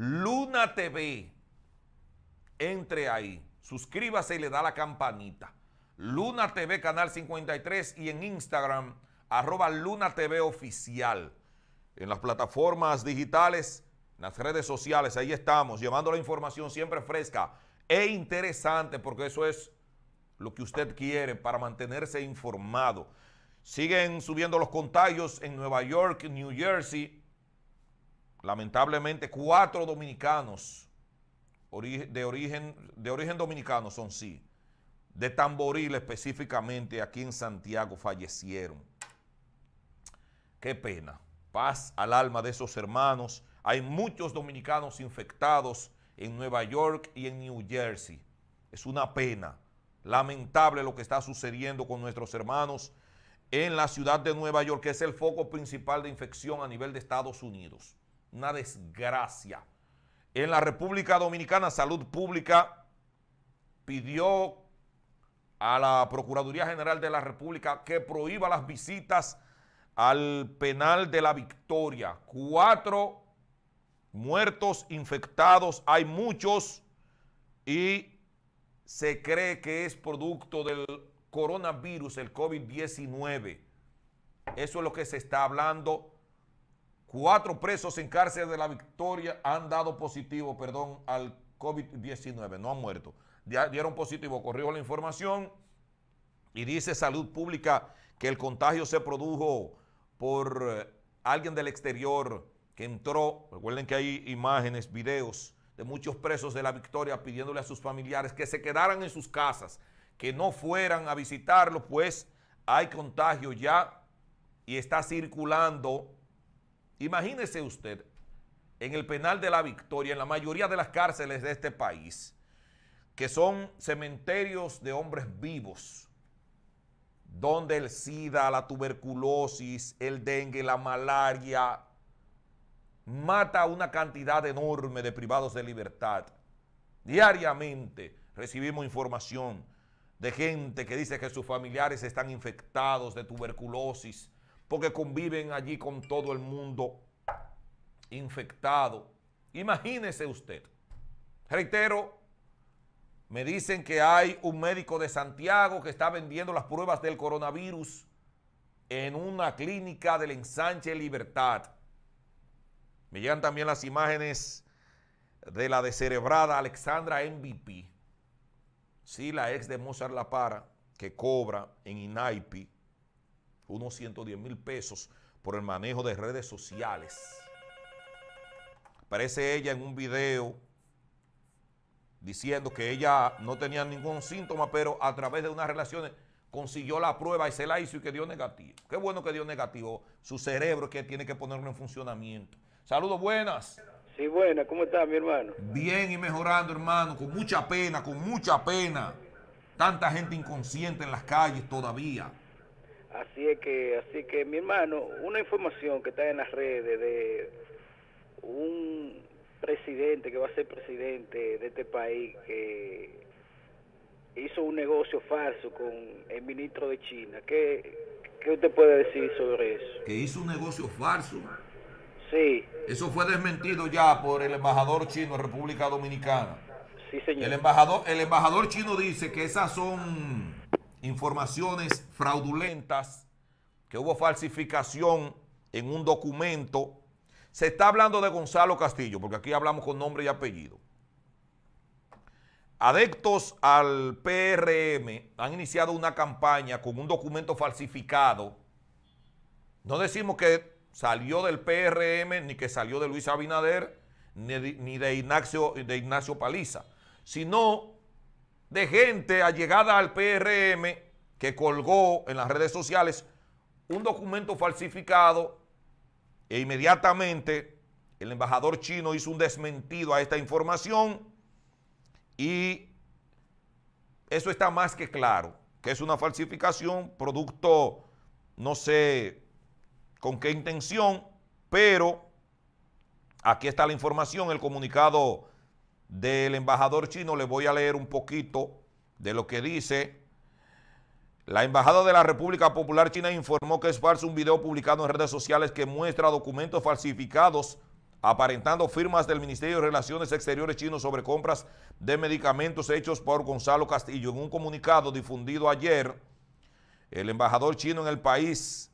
Luna TV. Entre ahí, suscríbase y le da la campanita. Luna TV, Canal 53 y en Instagram, arroba Luna TV Oficial. En las plataformas digitales, en las redes sociales, ahí estamos, llevando la información siempre fresca e interesante, porque eso es lo que usted quiere para mantenerse informado. Siguen subiendo los contagios en Nueva York, New Jersey. Lamentablemente, cuatro dominicanos de origen, de origen dominicano son sí. De Tamboril específicamente aquí en Santiago fallecieron. Qué pena. Paz al alma de esos hermanos. Hay muchos dominicanos infectados en Nueva York y en New Jersey. Es una pena. Lamentable lo que está sucediendo con nuestros hermanos en la ciudad de Nueva York, que es el foco principal de infección a nivel de Estados Unidos. Una desgracia. En la República Dominicana, Salud Pública pidió a la Procuraduría General de la República que prohíba las visitas al penal de la Victoria. Cuatro muertos infectados, hay muchos y se cree que es producto del coronavirus, el COVID-19. Eso es lo que se está hablando. Cuatro presos en cárcel de la Victoria han dado positivo, perdón, al COVID-19, no han muerto. Dieron positivo, corrió la información y dice Salud Pública que el contagio se produjo por eh, alguien del exterior que entró. Recuerden que hay imágenes, videos de muchos presos de la Victoria pidiéndole a sus familiares que se quedaran en sus casas, que no fueran a visitarlo, pues hay contagio ya y está circulando. Imagínese usted, en el penal de la Victoria, en la mayoría de las cárceles de este país, que son cementerios de hombres vivos, donde el SIDA, la tuberculosis, el dengue, la malaria, mata una cantidad enorme de privados de libertad. Diariamente recibimos información de gente que dice que sus familiares están infectados de tuberculosis porque conviven allí con todo el mundo infectado. Imagínese usted. Reitero, me dicen que hay un médico de Santiago que está vendiendo las pruebas del coronavirus en una clínica del ensanche Libertad. Me llegan también las imágenes de la descerebrada Alexandra MVP. Sí, la ex de Mozart La Para, que cobra en INAIPI unos 110 mil pesos por el manejo de redes sociales. Aparece ella en un video diciendo que ella no tenía ningún síntoma, pero a través de unas relaciones consiguió la prueba y se la hizo y que dio negativo. Qué bueno que dio negativo. Su cerebro que tiene que ponerlo en funcionamiento. Saludos, buenas. Sí, buenas. ¿Cómo está, mi hermano? Bien y mejorando, hermano. Con mucha pena, con mucha pena. Tanta gente inconsciente en las calles todavía. Así es que, así que, mi hermano, una información que está en las redes de un presidente que va a ser presidente de este país que hizo un negocio falso con el ministro de China. ¿Qué, qué usted puede decir sobre eso? Que hizo un negocio falso. Sí. Eso fue desmentido ya por el embajador chino en República Dominicana. Sí, señor. El embajador, el embajador chino dice que esas son informaciones fraudulentas, que hubo falsificación en un documento. Se está hablando de Gonzalo Castillo, porque aquí hablamos con nombre y apellido. Adeptos al PRM han iniciado una campaña con un documento falsificado. No decimos que salió del PRM, ni que salió de Luis Abinader, ni de, Ignacio, de Ignacio Paliza, sino de gente allegada al PRM que colgó en las redes sociales un documento falsificado e inmediatamente el embajador chino hizo un desmentido a esta información y eso está más que claro, que es una falsificación, producto, no sé, con qué intención, pero aquí está la información, el comunicado del embajador chino, le voy a leer un poquito de lo que dice. La Embajada de la República Popular China informó que es falso un video publicado en redes sociales que muestra documentos falsificados aparentando firmas del Ministerio de Relaciones Exteriores chino sobre compras de medicamentos hechos por Gonzalo Castillo. En un comunicado difundido ayer, el embajador chino en el país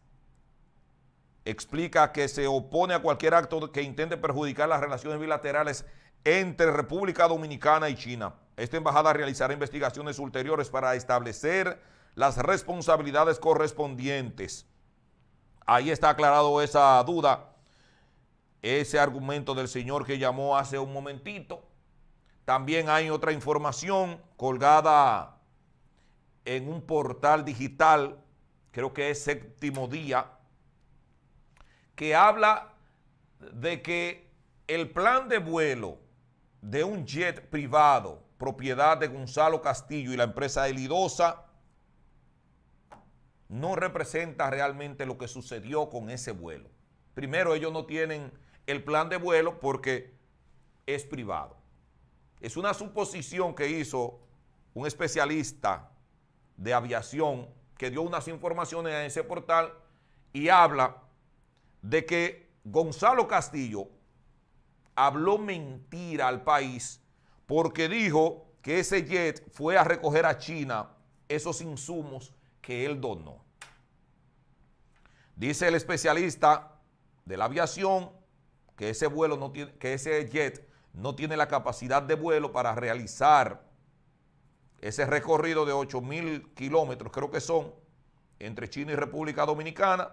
explica que se opone a cualquier acto que intente perjudicar las relaciones bilaterales entre República Dominicana y China. Esta embajada realizará investigaciones ulteriores para establecer las responsabilidades correspondientes. Ahí está aclarado esa duda, ese argumento del señor que llamó hace un momentito. También hay otra información colgada en un portal digital, creo que es séptimo día, que habla de que el plan de vuelo de un jet privado, propiedad de Gonzalo Castillo y la empresa Elidosa, no representa realmente lo que sucedió con ese vuelo. Primero, ellos no tienen el plan de vuelo porque es privado. Es una suposición que hizo un especialista de aviación que dio unas informaciones a ese portal y habla de que Gonzalo Castillo habló mentira al país porque dijo que ese jet fue a recoger a China esos insumos que él donó. Dice el especialista de la aviación que ese vuelo no que ese jet no tiene la capacidad de vuelo para realizar ese recorrido de 8 mil kilómetros, creo que son, entre China y República Dominicana,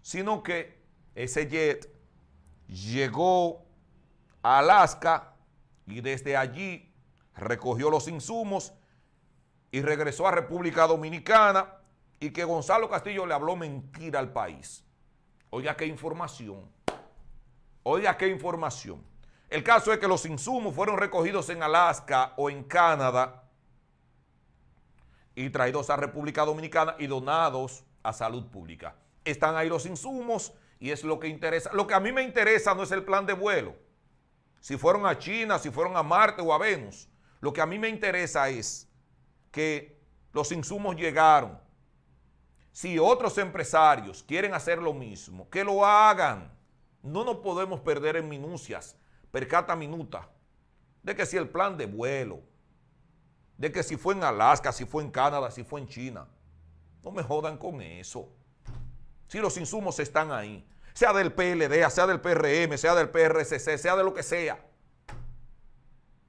sino que ese jet llegó a Alaska y desde allí recogió los insumos y regresó a República Dominicana y que Gonzalo Castillo le habló mentira al país. Oiga qué información. Oiga qué información. El caso es que los insumos fueron recogidos en Alaska o en Canadá y traídos a República Dominicana y donados a salud pública. Están ahí los insumos y es lo que interesa. Lo que a mí me interesa no es el plan de vuelo. Si fueron a China, si fueron a Marte o a Venus. Lo que a mí me interesa es que los insumos llegaron. Si otros empresarios quieren hacer lo mismo, que lo hagan. No nos podemos perder en minucias, percata minuta, de que si el plan de vuelo, de que si fue en Alaska, si fue en Canadá, si fue en China. No me jodan con eso. Si los insumos están ahí, sea del PLD, sea del PRM, sea del PRCC, sea de lo que sea.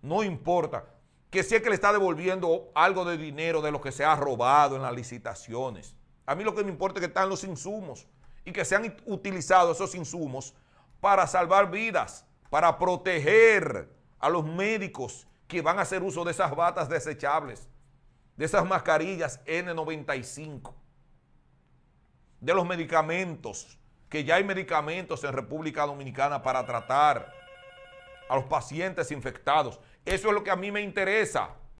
No importa. Que si es que le está devolviendo algo de dinero de lo que se ha robado en las licitaciones. A mí lo que me importa es que están los insumos y que se han utilizado esos insumos para salvar vidas, para proteger a los médicos que van a hacer uso de esas batas desechables, de esas mascarillas N95, de los medicamentos, que ya hay medicamentos en República Dominicana para tratar a los pacientes infectados. Eso es lo que a mí me interesa.